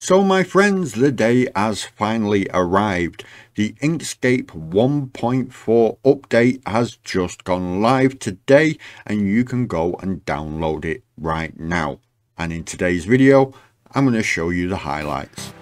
So my friends, the day has finally arrived. The Inkscape 1.4 update has just gone live today and you can go and download it right now. And in today's video, I'm going to show you the highlights.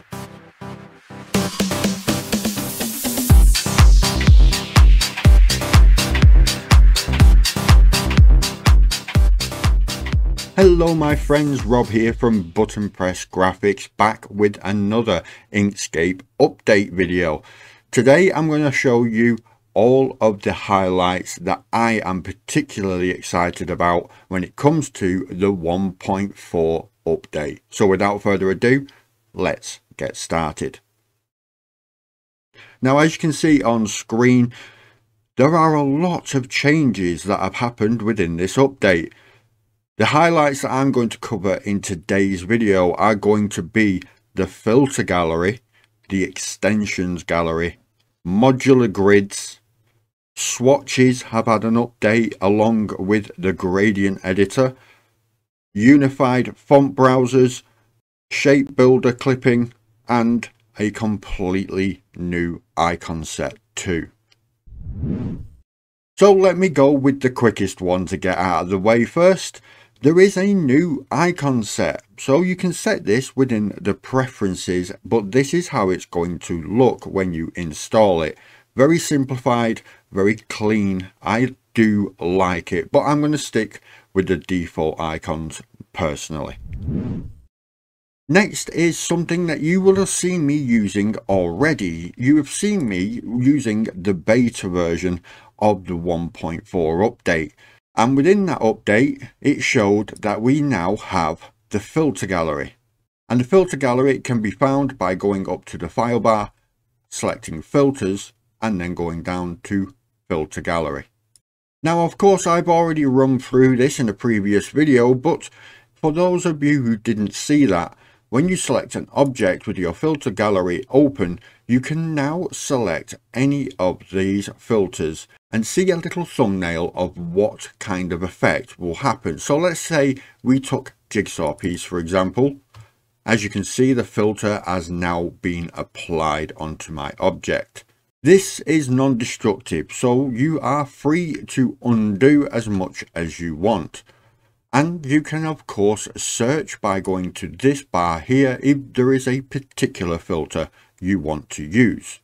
Hello my friends, Rob here from Button Press Graphics back with another Inkscape update video. Today I'm going to show you all of the highlights that I am particularly excited about when it comes to the 1.4 update. So without further ado, let's get started. Now as you can see on screen, there are a lot of changes that have happened within this update. The highlights that I'm going to cover in today's video are going to be the filter gallery, the extensions gallery, modular grids, swatches have had an update along with the gradient editor, unified font browsers, shape builder clipping, and a completely new icon set too. So let me go with the quickest one to get out of the way first there is a new icon set, so you can set this within the preferences, but this is how it's going to look when you install it. Very simplified, very clean. I do like it, but I'm going to stick with the default icons personally. Next is something that you will have seen me using already. You have seen me using the beta version of the 1.4 update. And within that update, it showed that we now have the filter gallery. And the filter gallery can be found by going up to the file bar, selecting filters, and then going down to filter gallery. Now, of course, I've already run through this in a previous video, but for those of you who didn't see that, when you select an object with your filter gallery open, you can now select any of these filters and see a little thumbnail of what kind of effect will happen. So let's say we took jigsaw piece for example. As you can see the filter has now been applied onto my object. This is non-destructive so you are free to undo as much as you want. And you can of course search by going to this bar here if there is a particular filter you want to use.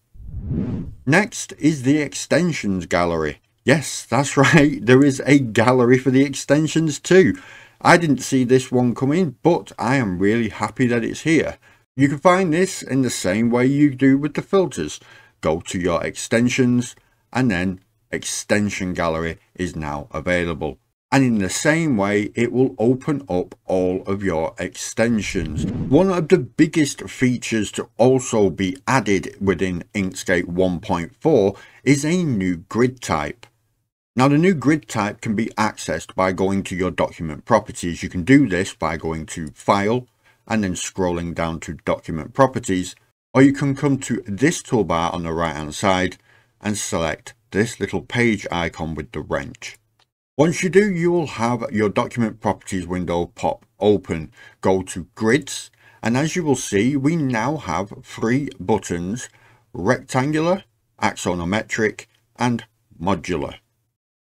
Next is the extensions gallery. Yes, that's right, there is a gallery for the extensions too. I didn't see this one come in, but I am really happy that it's here. You can find this in the same way you do with the filters. Go to your extensions and then extension gallery is now available and in the same way it will open up all of your extensions. One of the biggest features to also be added within Inkscape 1.4 is a new grid type. Now the new grid type can be accessed by going to your document properties. You can do this by going to file and then scrolling down to document properties or you can come to this toolbar on the right hand side and select this little page icon with the wrench. Once you do, you will have your document properties window pop open. Go to grids, and as you will see, we now have three buttons, rectangular, axonometric, and modular.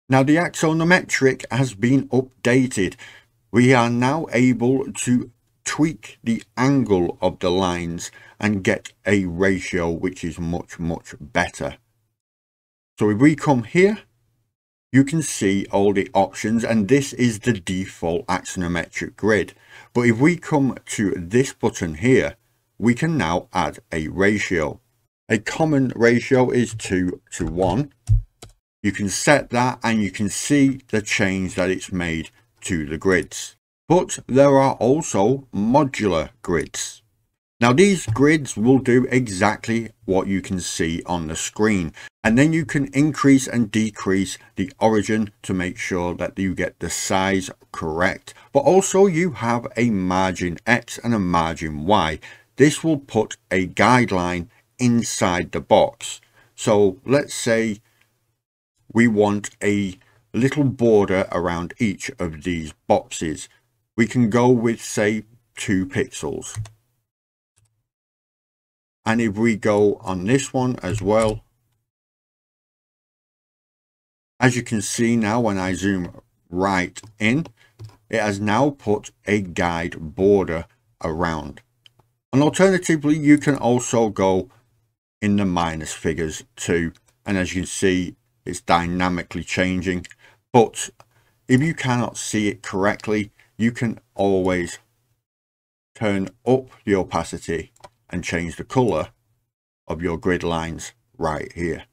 Now the axonometric has been updated. We are now able to tweak the angle of the lines and get a ratio which is much, much better. So if we come here you can see all the options and this is the default axonometric grid. But if we come to this button here, we can now add a ratio. A common ratio is 2 to 1. You can set that and you can see the change that it's made to the grids. But there are also modular grids. Now these grids will do exactly what you can see on the screen and then you can increase and decrease the origin to make sure that you get the size correct but also you have a margin X and a margin Y. This will put a guideline inside the box. So let's say we want a little border around each of these boxes. We can go with say two pixels And if we go on this one as well, as you can see now when I zoom right in, it has now put a guide border around. And alternatively, you can also go in the minus figures too. And as you can see, it's dynamically changing. But if you cannot see it correctly, you can always turn up the opacity and change the color of your grid lines right here.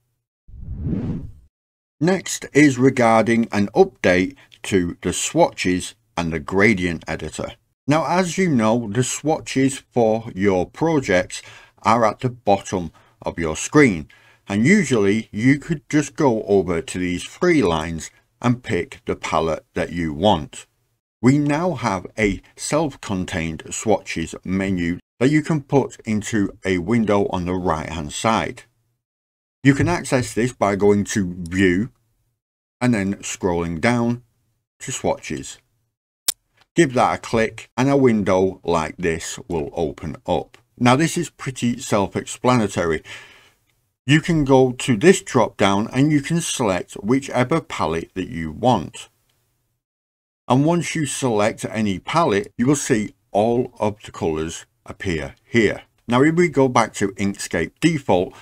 Next is regarding an update to the swatches and the gradient editor. Now as you know the swatches for your projects are at the bottom of your screen and usually you could just go over to these three lines and pick the palette that you want. We now have a self-contained swatches menu that you can put into a window on the right hand side. You can access this by going to view and then scrolling down to swatches. Give that a click and a window like this will open up. Now this is pretty self-explanatory. You can go to this drop down and you can select whichever palette that you want. And once you select any palette, you will see all of the colours appear here. Now if we go back to Inkscape default,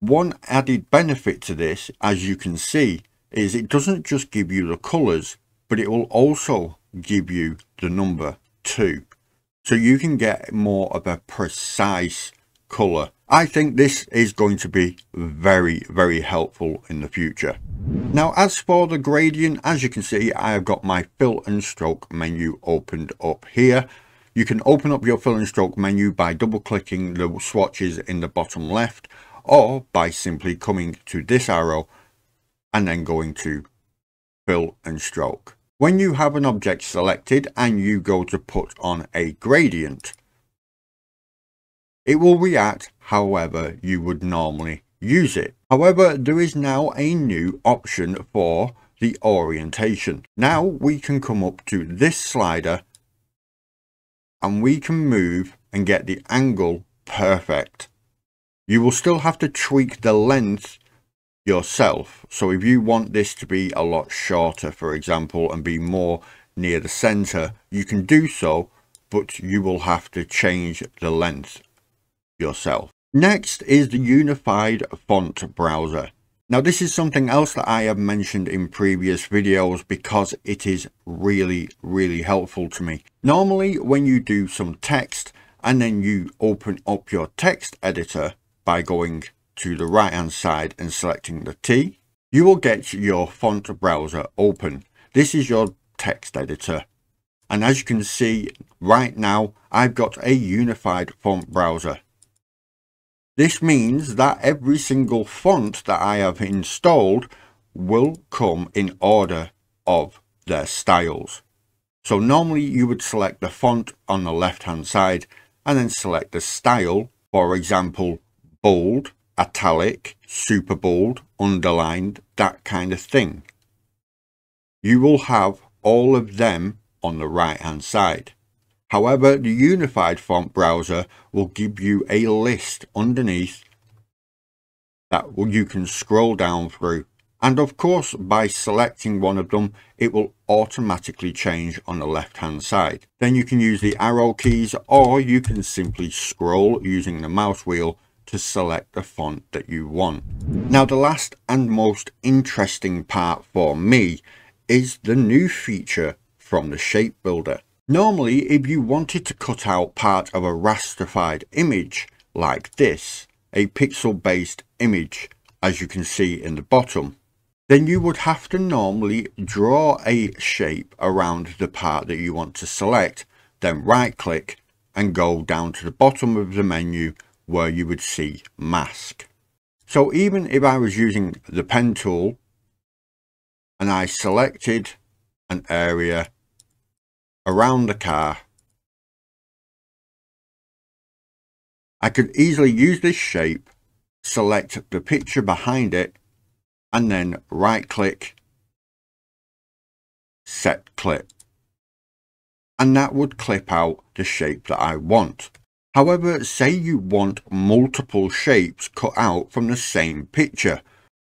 one added benefit to this, as you can see, is it doesn't just give you the colours, but it will also give you the number 2. So you can get more of a precise colour I think this is going to be very, very helpful in the future. Now, as for the gradient, as you can see, I have got my fill and stroke menu opened up here. You can open up your fill and stroke menu by double clicking the swatches in the bottom left or by simply coming to this arrow and then going to fill and stroke. When you have an object selected and you go to put on a gradient, it will react however you would normally use it. However, there is now a new option for the orientation. Now we can come up to this slider and we can move and get the angle perfect. You will still have to tweak the length yourself. So if you want this to be a lot shorter, for example, and be more near the center, you can do so, but you will have to change the length yourself. Next is the Unified Font Browser. Now this is something else that I have mentioned in previous videos because it is really, really helpful to me. Normally when you do some text and then you open up your text editor by going to the right hand side and selecting the T, you will get your font browser open. This is your text editor. And as you can see right now, I've got a unified font browser. This means that every single font that I have installed will come in order of their styles. So normally you would select the font on the left hand side and then select the style, for example, bold, italic, super bold, underlined, that kind of thing. You will have all of them on the right hand side. However, the unified font browser will give you a list underneath that you can scroll down through. And of course, by selecting one of them, it will automatically change on the left hand side. Then you can use the arrow keys or you can simply scroll using the mouse wheel to select the font that you want. Now the last and most interesting part for me is the new feature from the shape builder. Normally, if you wanted to cut out part of a rastrified image like this, a pixel-based image, as you can see in the bottom, then you would have to normally draw a shape around the part that you want to select, then right click and go down to the bottom of the menu where you would see mask. So even if I was using the pen tool and I selected an area around the car. I could easily use this shape, select the picture behind it, and then right click, set clip. And that would clip out the shape that I want. However, say you want multiple shapes cut out from the same picture.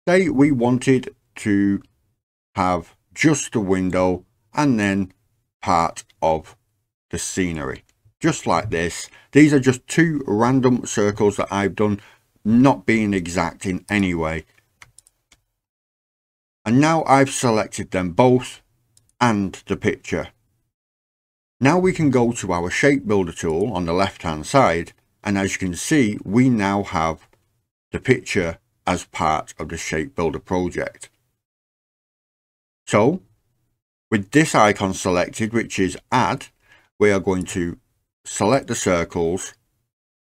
Say we wanted to have just the window and then part of the scenery. Just like this. These are just two random circles that I've done, not being exact in any way. And now I've selected them both and the picture. Now we can go to our shape builder tool on the left hand side and as you can see we now have the picture as part of the shape builder project. So with this icon selected which is add we are going to select the circles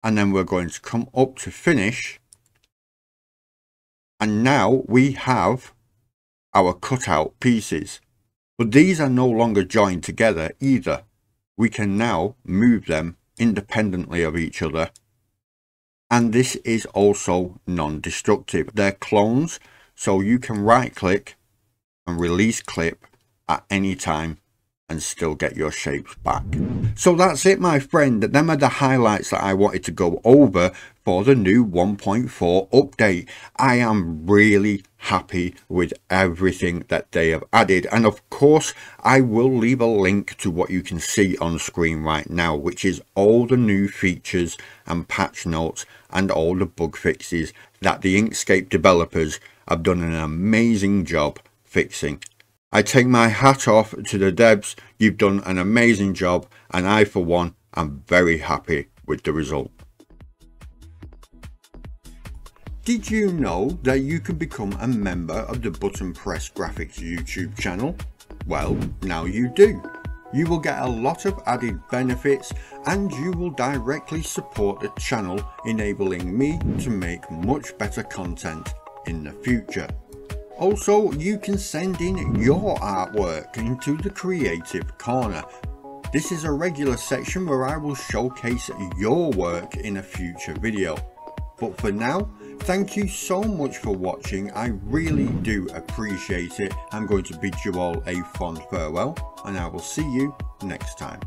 and then we're going to come up to finish and now we have our cutout pieces but these are no longer joined together either we can now move them independently of each other. And this is also non-destructive. They're clones, so you can right click and release clip at any time and still get your shapes back. So that's it my friend, them are the highlights that I wanted to go over for the new 1.4 update. I am really happy with everything that they have added and of course I will leave a link to what you can see on screen right now which is all the new features and patch notes and all the bug fixes that the Inkscape developers have done an amazing job fixing I take my hat off to the devs, you've done an amazing job and I for one am very happy with the result. Did you know that you can become a member of the Button Press Graphics YouTube channel? Well, now you do. You will get a lot of added benefits and you will directly support the channel enabling me to make much better content in the future. Also, you can send in your artwork into the Creative Corner. This is a regular section where I will showcase your work in a future video. But for now, thank you so much for watching. I really do appreciate it. I'm going to bid you all a fond farewell and I will see you next time.